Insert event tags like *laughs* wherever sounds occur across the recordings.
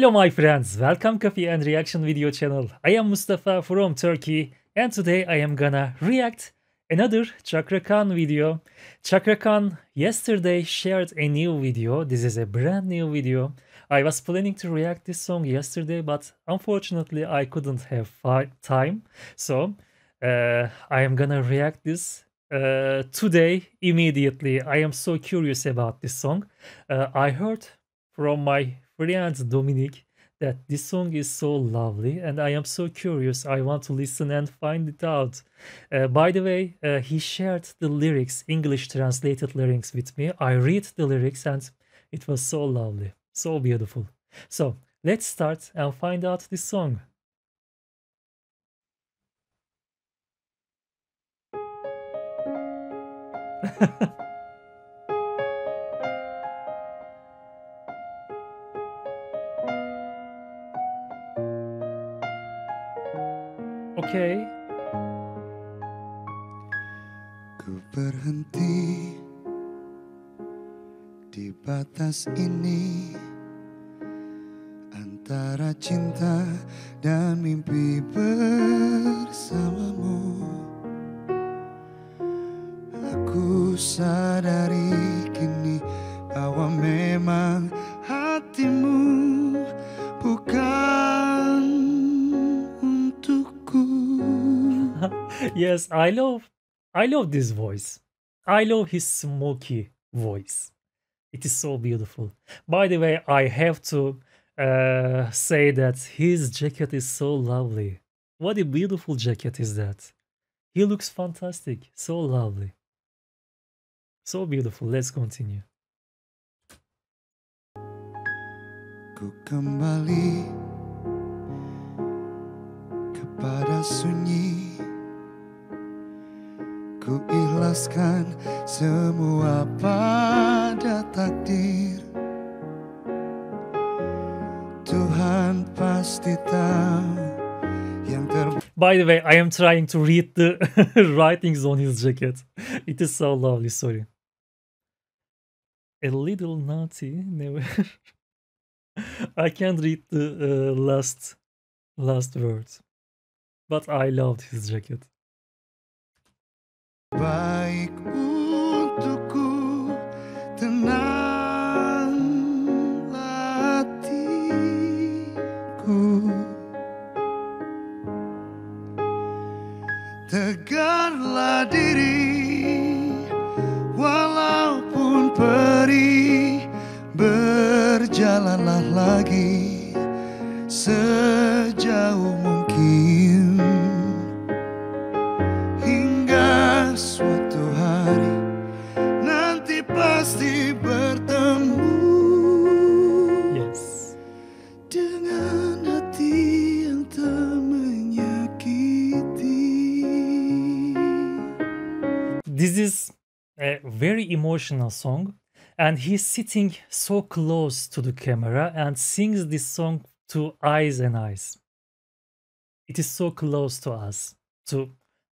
Hello my friends, welcome Coffee and Reaction video channel. I am Mustafa from Turkey and today I am gonna react another Cakra Khan video. Cakra Khan yesterday shared a new video. This is a brand new video. I was planning to react this song yesterday but unfortunately I couldn't have time. So uh, I am gonna react this uh, today immediately. I am so curious about this song. Uh, I heard from my friend Dominic that this song is so lovely and I am so curious. I want to listen and find it out. Uh, by the way, uh, he shared the lyrics, English translated lyrics with me. I read the lyrics and it was so lovely, so beautiful. So let's start and find out this song. *laughs* okay. Ku berhenti di batas ini antara cinta dan mimpi bersamamu. Aku sadari yes, I love I love this voice. I love his smoky voice. It is so beautiful. By the way, I have to uh, say that his jacket is so lovely. What a beautiful jacket is that. He looks fantastic. So lovely. So beautiful. Let's continue. Ku kembali kepada sunyi Ku ikhlaskan semua pada takdir Tuhan pasti tahu By the way, I am trying to read the *laughs* writings on his jacket. It is so lovely, sorry. A little naughty, never. *laughs* I can't read the uh, last last words. But I loved his jacket. Untukku Tenanglah hatiku. Tegarlah diri This is a very emotional song and he's sitting so close to the camera and sings this song to eyes and eyes. It is so close to us, to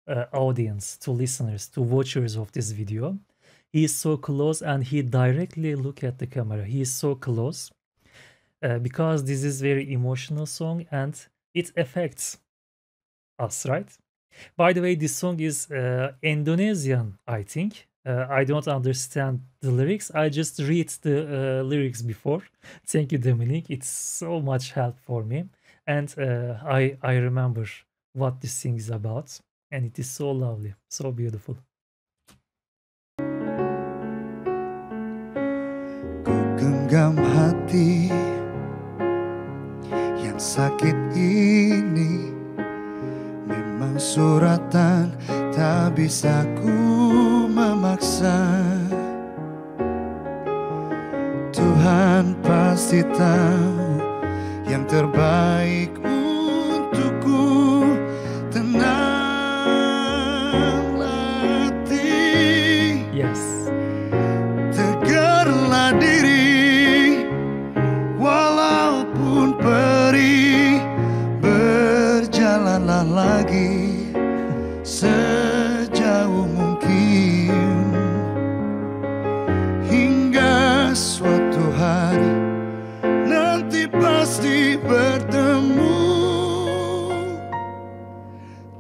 uh, audience, to listeners, to watchers of this video. He is so close and he directly look at the camera. He is so close uh, because this is very emotional song and it affects us, right? By the way, this song is uh, Indonesian, I think. Uh, I don't understand the lyrics. I just read the uh, lyrics before. Thank you, Dominic. It's so much help for me, and uh, I I remember what this thing is about, and it is so lovely, so beautiful. Genggam hati yang sakit ini suratan tak bisa ku memaksa. Tuhan pasti tahu yang terbaik sejauh mungkin hingga suatu hari nanti pasti bertemu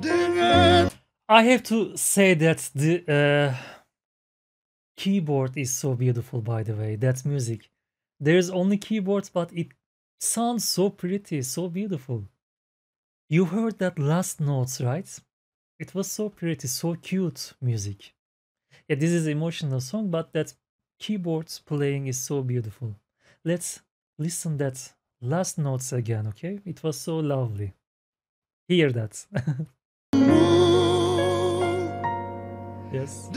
dengan I have to say that the uh, keyboard is so beautiful by the way that music. There's only keyboards but it sounds so pretty so beautiful. You heard that last notes right? It was so pretty, so cute music. Yeah, this is emotional song, but that keyboards playing is so beautiful. Let's listen that last notes again, okay? It was so lovely. Hear that. *laughs* yes.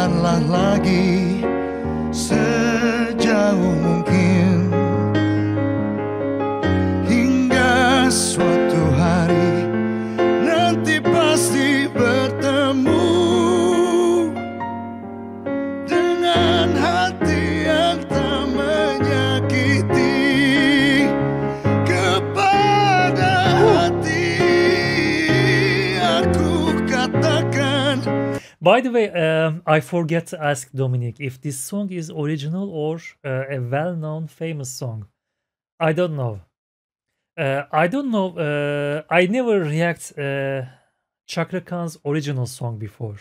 Berjalanlah lagi. Sejauh By the way, um, I forget to ask Dominic if this song is original or uh, a well-known famous song. I don't know. Uh, I don't know. Uh, I never react uh, Cakra Khan's original song before,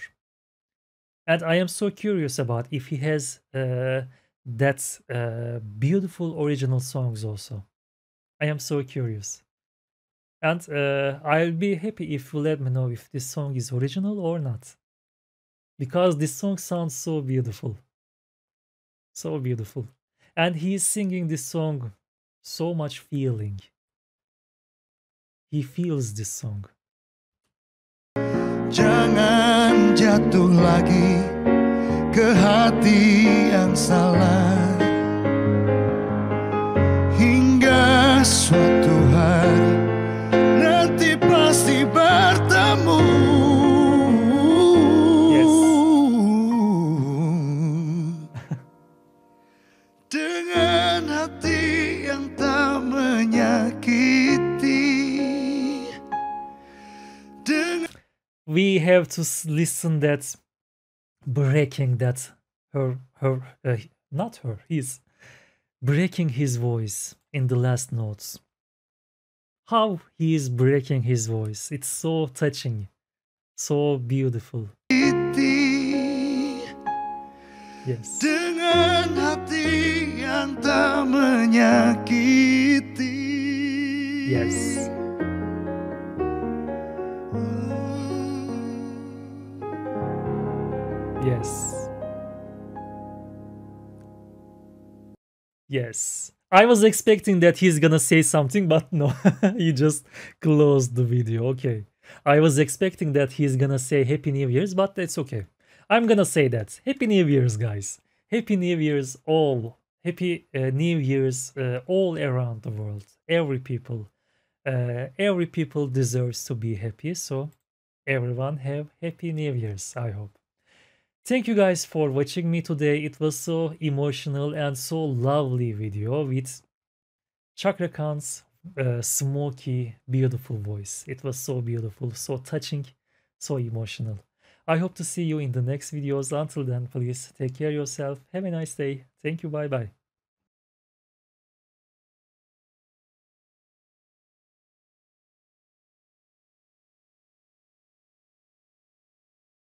and I am so curious about if he has uh, that uh, beautiful original songs also. I am so curious, and uh, I'll be happy if you let me know if this song is original or not because this song sounds so beautiful. So beautiful. And he is singing this song so much feeling. He feels this song. Jangan jatuh lagi ke hati yang salah. Hingga suatu have to listen that breaking that her her uh, not her he's breaking his voice in the last notes. How he is breaking his voice. It's so touching so beautiful. Yes. Dengan hati yang tak menyakiti. yes yes Yes. I was expecting that he's gonna say something, but no, *laughs* he just closed the video. Okay. I was expecting that he's gonna say Happy New Year's, but that's okay. I'm gonna say that. Happy New Year's, guys. Happy New Year's, all. Happy uh, New Year's, uh, all around the world. Every people. Uh, every people deserves to be happy. So, everyone have Happy New Year's, I hope. Thank you guys for watching me today. It was so emotional and so lovely video with Cakra Khan's uh, smoky, beautiful voice. It was so beautiful, so touching, so emotional. I hope to see you in the next videos. Until then, please take care of yourself. Have a nice day. Thank you. Bye bye.